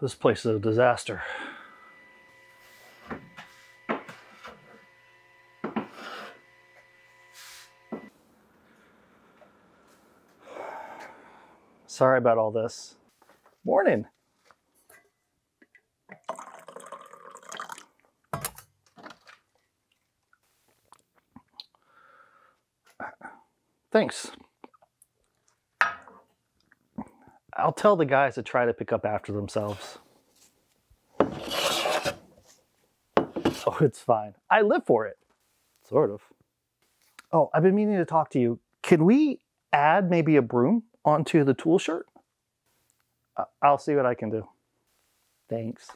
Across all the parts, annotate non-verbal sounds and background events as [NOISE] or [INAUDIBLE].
This place is a disaster. Sorry about all this. Morning. Thanks. I'll tell the guys to try to pick up after themselves. Oh, [LAUGHS] it's fine. I live for it. Sort of. Oh, I've been meaning to talk to you. Can we add maybe a broom onto the tool shirt? I'll see what I can do. Thanks.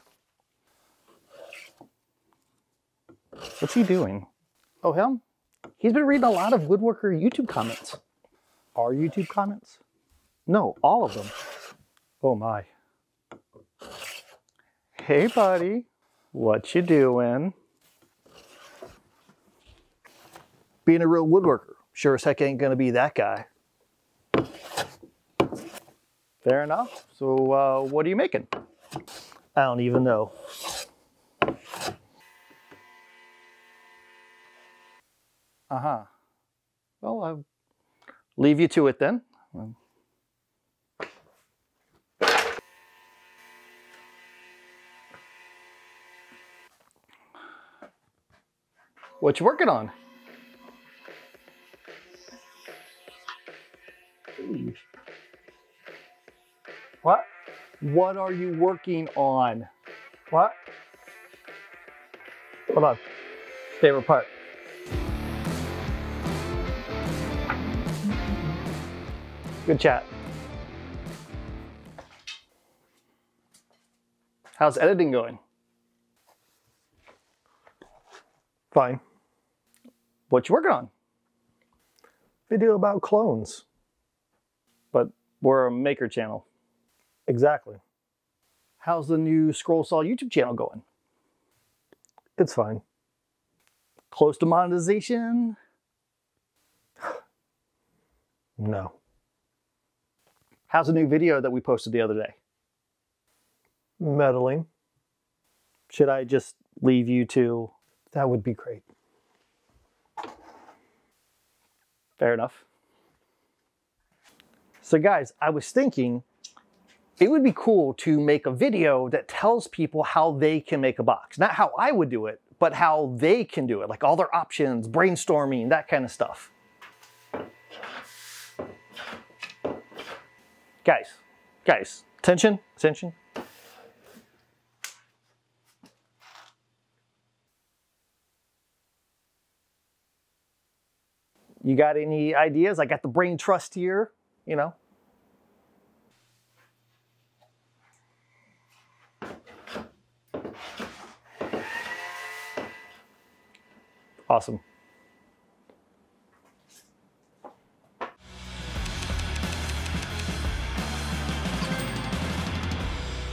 What's he doing? Oh, him? He's been reading a lot of Woodworker YouTube comments. Our YouTube comments? No, all of them. Oh my. Hey buddy, what you doing? Being a real woodworker. Sure as heck ain't gonna be that guy. Fair enough. So uh, what are you making? I don't even know. Uh-huh. Well, I'll leave you to it then. What you working on? What? What are you working on? What? Hold on. Favorite part. Good chat. How's editing going? Fine. What you working on? Video about clones. But we're a maker channel. Exactly. How's the new Scroll Saw YouTube channel going? It's fine. Close to monetization? [SIGHS] no. How's the new video that we posted the other day? Meddling. Should I just leave you to? That would be great. Fair enough. So guys, I was thinking it would be cool to make a video that tells people how they can make a box. Not how I would do it, but how they can do it, like all their options, brainstorming, that kind of stuff. Guys, guys, attention, attention. You got any ideas? I got the brain trust here, you know. Awesome.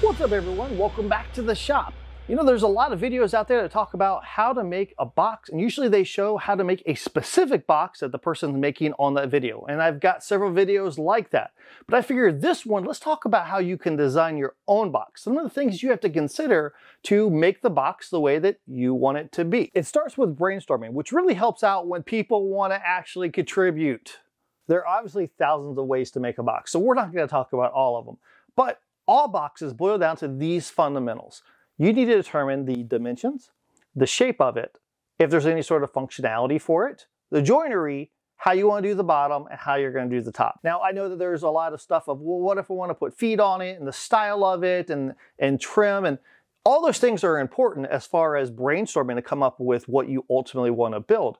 What's up everyone? Welcome back to the shop. You know, there's a lot of videos out there that talk about how to make a box, and usually they show how to make a specific box that the person's making on that video. And I've got several videos like that. But I figured this one, let's talk about how you can design your own box. Some of the things you have to consider to make the box the way that you want it to be. It starts with brainstorming, which really helps out when people want to actually contribute. There are obviously thousands of ways to make a box, so we're not going to talk about all of them. But all boxes boil down to these fundamentals. You need to determine the dimensions, the shape of it, if there's any sort of functionality for it, the joinery, how you want to do the bottom, and how you're going to do the top. Now, I know that there's a lot of stuff of, well, what if we want to put feet on it, and the style of it, and, and trim, and all those things are important as far as brainstorming to come up with what you ultimately want to build.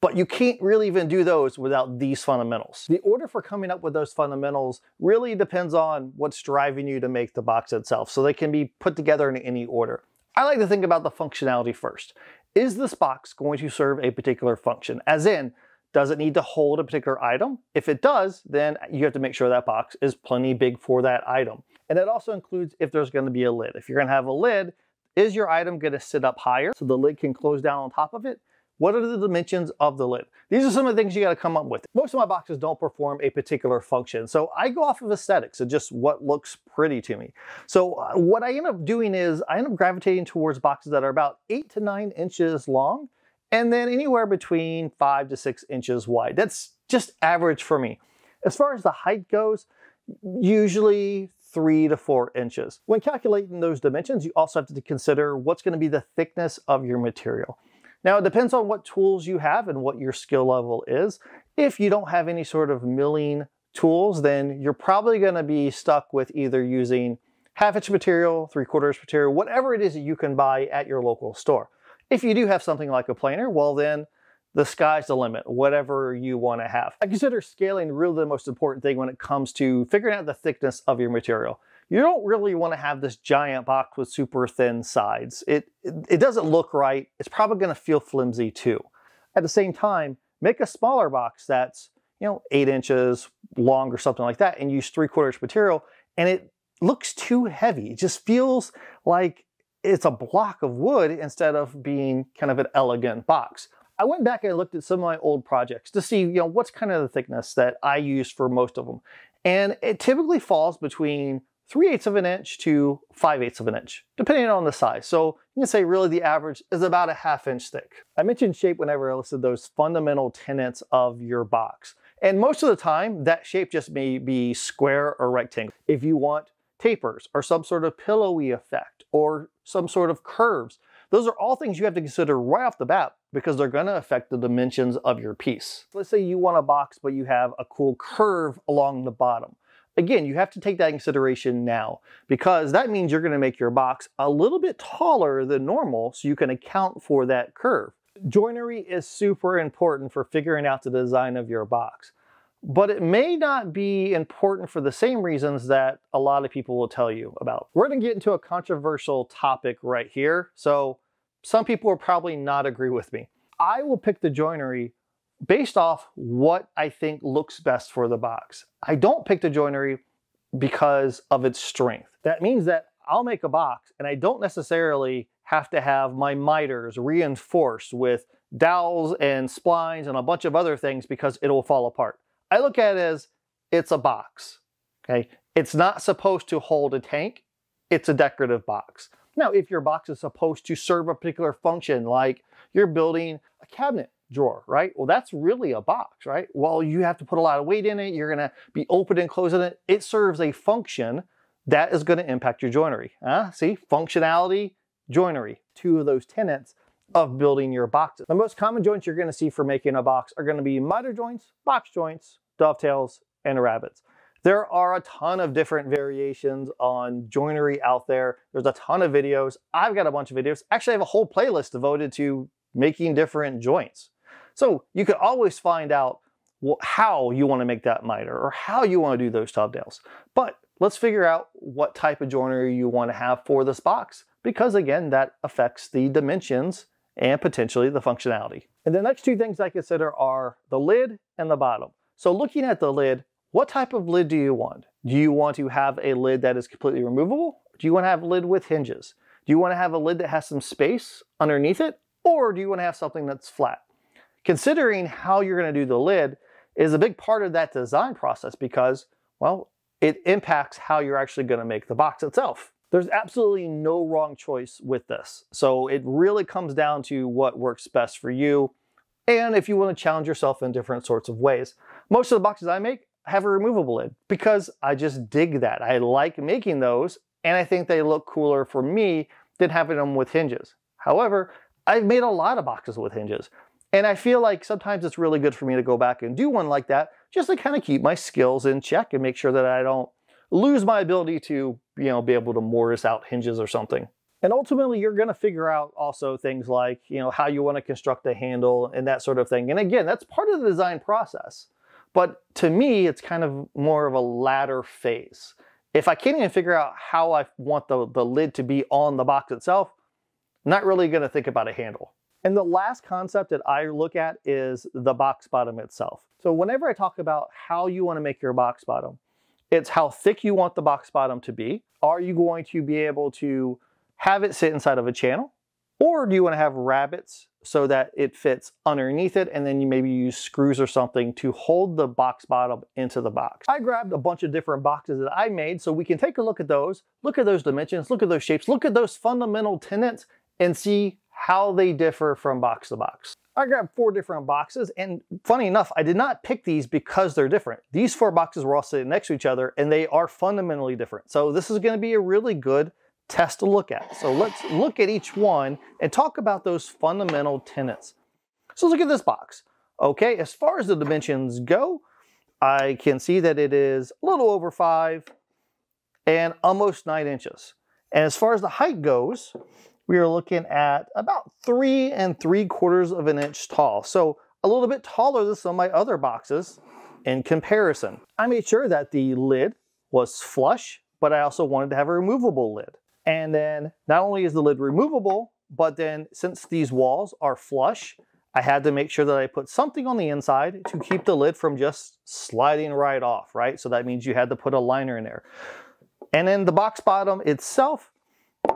But you can't really even do those without these fundamentals. The order for coming up with those fundamentals really depends on what's driving you to make the box itself. So they can be put together in any order. I like to think about the functionality first. Is this box going to serve a particular function? As in, does it need to hold a particular item? If it does, then you have to make sure that box is plenty big for that item. And it also includes if there's gonna be a lid. If you're gonna have a lid, is your item gonna sit up higher so the lid can close down on top of it? What are the dimensions of the lid? These are some of the things you got to come up with. Most of my boxes don't perform a particular function, so I go off of aesthetics and just what looks pretty to me. So uh, what I end up doing is I end up gravitating towards boxes that are about eight to nine inches long and then anywhere between five to six inches wide. That's just average for me. As far as the height goes, usually three to four inches. When calculating those dimensions, you also have to consider what's gonna be the thickness of your material. Now, it depends on what tools you have and what your skill level is. If you don't have any sort of milling tools, then you're probably gonna be stuck with either using half inch material, three quarters material, whatever it is that you can buy at your local store. If you do have something like a planer, well then the sky's the limit, whatever you want to have. I consider scaling really the most important thing when it comes to figuring out the thickness of your material. You don't really want to have this giant box with super thin sides. It, it, it doesn't look right. It's probably going to feel flimsy too. At the same time, make a smaller box that's, you know, eight inches long or something like that and use three quarters material and it looks too heavy. It just feels like it's a block of wood instead of being kind of an elegant box. I went back and looked at some of my old projects to see, you know, what's kind of the thickness that I use for most of them. And it typically falls between 3 eighths of an inch to 5 eighths of an inch, depending on the size. So you can say really the average is about a half inch thick. I mentioned shape whenever I listed those fundamental tenets of your box. And most of the time, that shape just may be square or rectangle. If you want tapers or some sort of pillowy effect or some sort of curves. Those are all things you have to consider right off the bat because they're going to affect the dimensions of your piece. Let's say you want a box, but you have a cool curve along the bottom. Again, you have to take that consideration now because that means you're going to make your box a little bit taller than normal so you can account for that curve. Joinery is super important for figuring out the design of your box but it may not be important for the same reasons that a lot of people will tell you about. We're gonna get into a controversial topic right here, so some people will probably not agree with me. I will pick the joinery based off what I think looks best for the box. I don't pick the joinery because of its strength. That means that I'll make a box and I don't necessarily have to have my miters reinforced with dowels and splines and a bunch of other things because it will fall apart. I look at it as it's a box. Okay, it's not supposed to hold a tank. It's a decorative box. Now, if your box is supposed to serve a particular function, like you're building a cabinet drawer, right? Well, that's really a box, right? Well, you have to put a lot of weight in it. You're gonna be open and closing it. It serves a function that is gonna impact your joinery. Uh, see, functionality, joinery, two of those tenets of building your boxes. The most common joints you're gonna see for making a box are gonna be miter joints, box joints, dovetails, and rabbets. There are a ton of different variations on joinery out there. There's a ton of videos. I've got a bunch of videos. Actually, I have a whole playlist devoted to making different joints. So you can always find out how you want to make that miter or how you want to do those dovetails. But let's figure out what type of joinery you want to have for this box because again, that affects the dimensions and potentially the functionality. And the next two things I consider are the lid and the bottom. So looking at the lid, what type of lid do you want? Do you want to have a lid that is completely removable? Do you want to have a lid with hinges? Do you want to have a lid that has some space underneath it? Or do you want to have something that's flat? Considering how you're going to do the lid is a big part of that design process because, well, it impacts how you're actually going to make the box itself. There's absolutely no wrong choice with this. So it really comes down to what works best for you and if you want to challenge yourself in different sorts of ways. Most of the boxes I make have a removable lid because I just dig that. I like making those and I think they look cooler for me than having them with hinges. However, I've made a lot of boxes with hinges and I feel like sometimes it's really good for me to go back and do one like that just to kind of keep my skills in check and make sure that I don't lose my ability to, you know, be able to mortise out hinges or something. And ultimately, you're going to figure out also things like, you know, how you want to construct a handle and that sort of thing. And again, that's part of the design process. But to me, it's kind of more of a latter phase. If I can't even figure out how I want the, the lid to be on the box itself, I'm not really going to think about a handle. And the last concept that I look at is the box bottom itself. So whenever I talk about how you want to make your box bottom, it's how thick you want the box bottom to be. Are you going to be able to have it sit inside of a channel? Or do you want to have rabbets so that it fits underneath it and then you maybe use screws or something to hold the box bottom into the box. I grabbed a bunch of different boxes that I made so we can take a look at those, look at those dimensions, look at those shapes, look at those fundamental tenets and see how they differ from box to box. I grabbed four different boxes and funny enough, I did not pick these because they're different. These four boxes were all sitting next to each other and they are fundamentally different. So this is gonna be a really good test to look at. So let's look at each one and talk about those fundamental tenets. So look at this box. Okay, as far as the dimensions go, I can see that it is a little over five and almost nine inches. And as far as the height goes, we are looking at about three and three quarters of an inch tall. So a little bit taller than some of my other boxes in comparison. I made sure that the lid was flush, but I also wanted to have a removable lid. And then not only is the lid removable, but then since these walls are flush, I had to make sure that I put something on the inside to keep the lid from just sliding right off, right? So that means you had to put a liner in there. And then the box bottom itself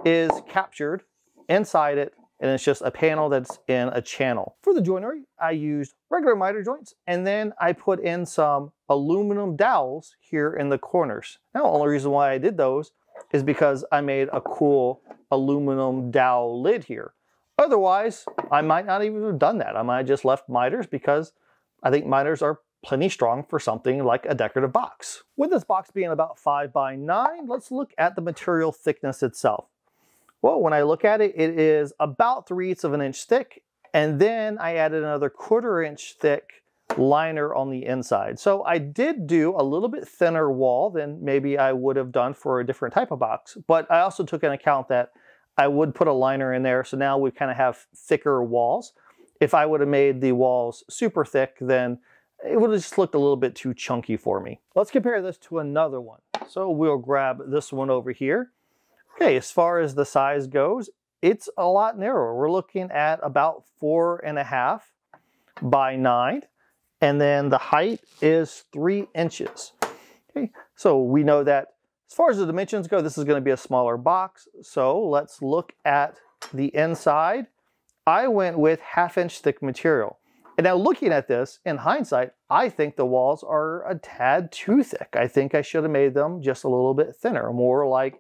is captured inside it, and it's just a panel that's in a channel. For the joinery, I used regular miter joints, and then I put in some aluminum dowels here in the corners. Now, the only reason why I did those is because I made a cool aluminum dowel lid here. Otherwise, I might not even have done that. I might have just left miters because I think miters are plenty strong for something like a decorative box. With this box being about 5 by 9 let's look at the material thickness itself. Well, when I look at it, it is about 3 eighths of an inch thick, and then I added another quarter inch thick liner on the inside. So I did do a little bit thinner wall than maybe I would have done for a different type of box, but I also took into account that I would put a liner in there, so now we kind of have thicker walls. If I would have made the walls super thick, then it would have just looked a little bit too chunky for me. Let's compare this to another one. So we'll grab this one over here. Okay, as far as the size goes, it's a lot narrower. We're looking at about four and a half by nine. And then the height is three inches. Okay, so we know that as far as the dimensions go, this is gonna be a smaller box. So let's look at the inside. I went with half inch thick material. And now looking at this, in hindsight, I think the walls are a tad too thick. I think I should have made them just a little bit thinner, more like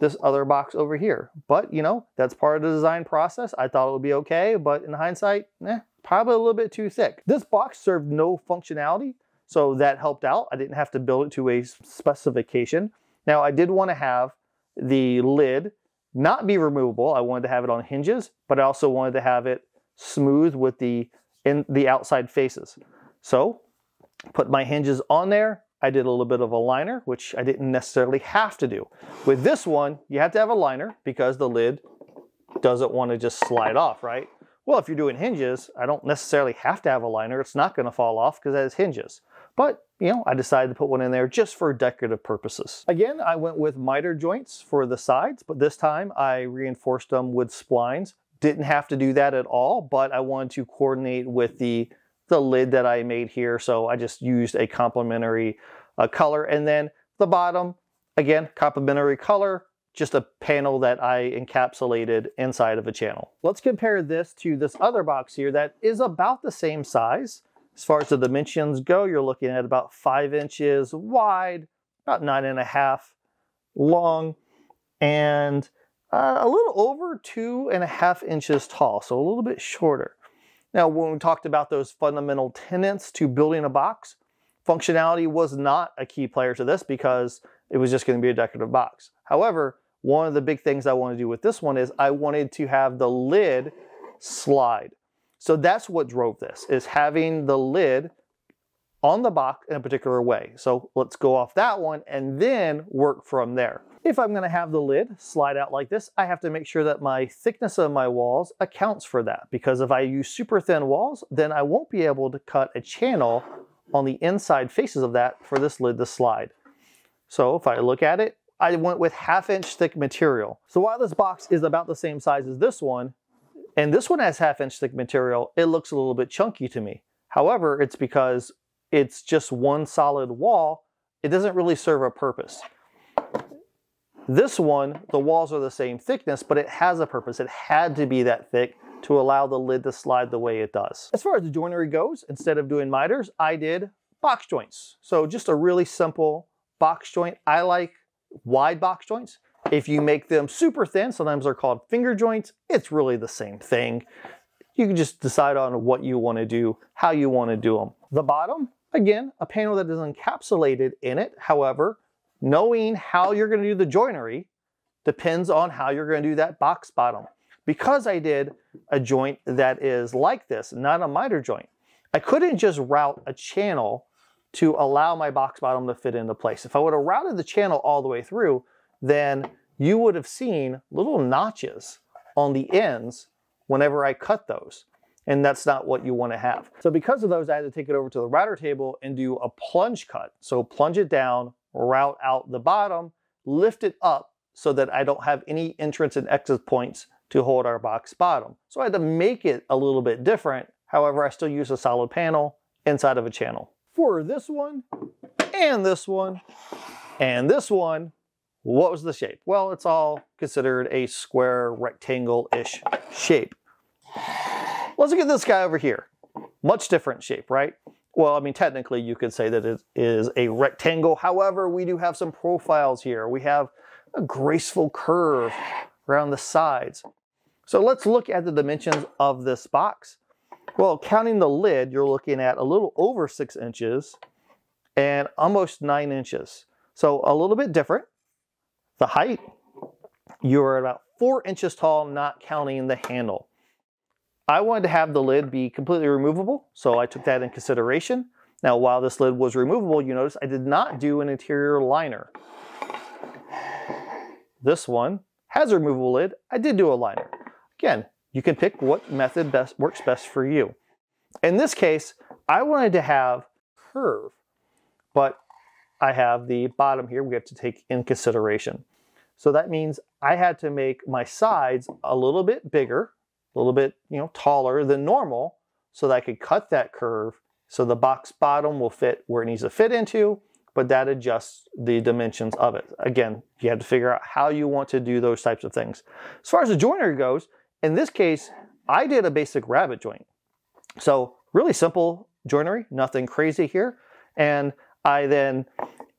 this other box over here. But, you know, that's part of the design process. I thought it would be okay, but in hindsight, eh, probably a little bit too thick. This box served no functionality, so that helped out. I didn't have to build it to a specification. Now, I did want to have the lid not be removable. I wanted to have it on hinges, but I also wanted to have it smooth with the in the outside faces. So, put my hinges on there. I did a little bit of a liner, which I didn't necessarily have to do. With this one, you have to have a liner because the lid doesn't want to just slide off, right? Well, if you're doing hinges, I don't necessarily have to have a liner. It's not going to fall off because it has hinges. But, you know, I decided to put one in there just for decorative purposes. Again, I went with miter joints for the sides, but this time I reinforced them with splines. Didn't have to do that at all, but I wanted to coordinate with the, the lid that I made here. So I just used a complementary uh, color. And then the bottom, again, complementary color, just a panel that I encapsulated inside of a channel. Let's compare this to this other box here that is about the same size. As far as the dimensions go, you're looking at about five inches wide, about nine and a half long, and uh, a little over two and a half inches tall, so a little bit shorter. Now, when we talked about those fundamental tenets to building a box, functionality was not a key player to this because it was just going to be a decorative box. However, one of the big things I want to do with this one is I wanted to have the lid slide. So that's what drove this, is having the lid on the box in a particular way. So let's go off that one and then work from there. If I'm gonna have the lid slide out like this, I have to make sure that my thickness of my walls accounts for that. Because if I use super thin walls, then I won't be able to cut a channel on the inside faces of that for this lid to slide. So if I look at it, I went with half inch thick material. So while this box is about the same size as this one, and this one has half inch thick material, it looks a little bit chunky to me. However, it's because it's just one solid wall. It doesn't really serve a purpose. This one, the walls are the same thickness, but it has a purpose. It had to be that thick to allow the lid to slide the way it does. As far as the joinery goes, instead of doing miters, I did box joints. So just a really simple box joint. I like wide box joints. If you make them super thin, sometimes they're called finger joints, it's really the same thing. You can just decide on what you want to do, how you want to do them. The bottom, again, a panel that is encapsulated in it. However, knowing how you're going to do the joinery depends on how you're going to do that box bottom. Because I did a joint that is like this, not a miter joint, I couldn't just route a channel to allow my box bottom to fit into place. If I would have routed the channel all the way through, then you would have seen little notches on the ends whenever I cut those. And that's not what you want to have. So because of those, I had to take it over to the router table and do a plunge cut. So plunge it down, route out the bottom, lift it up so that I don't have any entrance and exit points to hold our box bottom. So I had to make it a little bit different. However, I still use a solid panel inside of a channel. For this one, and this one, and this one, what was the shape? Well, it's all considered a square rectangle-ish shape. Let's look at this guy over here. Much different shape, right? Well, I mean, technically you could say that it is a rectangle. However, we do have some profiles here. We have a graceful curve around the sides. So let's look at the dimensions of this box. Well, counting the lid, you're looking at a little over six inches and almost nine inches. So a little bit different. The height, you're about four inches tall, not counting the handle. I wanted to have the lid be completely removable, so I took that in consideration. Now, while this lid was removable, you notice I did not do an interior liner. This one has a removable lid. I did do a liner. Again, you can pick what method best works best for you. In this case, I wanted to have curve, but I have the bottom here we have to take in consideration. So that means I had to make my sides a little bit bigger, a little bit you know taller than normal so that I could cut that curve so the box bottom will fit where it needs to fit into, but that adjusts the dimensions of it. Again, you have to figure out how you want to do those types of things. As far as the joinery goes, in this case, I did a basic rabbet joint. So really simple joinery, nothing crazy here. And I then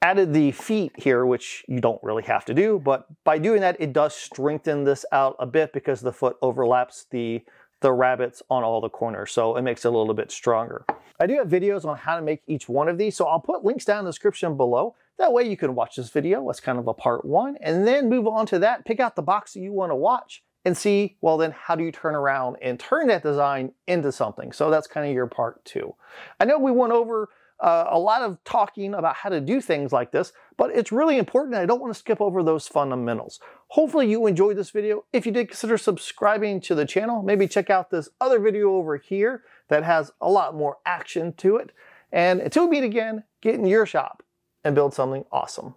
added the feet here, which you don't really have to do, but by doing that, it does strengthen this out a bit because the foot overlaps the, the rabbets on all the corners, so it makes it a little bit stronger. I do have videos on how to make each one of these, so I'll put links down in the description below. That way you can watch this video as kind of a part one, and then move on to that, pick out the box that you want to watch, and see, well then how do you turn around and turn that design into something? So that's kind of your part two. I know we went over uh, a lot of talking about how to do things like this, but it's really important. I don't want to skip over those fundamentals. Hopefully you enjoyed this video. If you did, consider subscribing to the channel. Maybe check out this other video over here that has a lot more action to it. And until we meet again, get in your shop and build something awesome.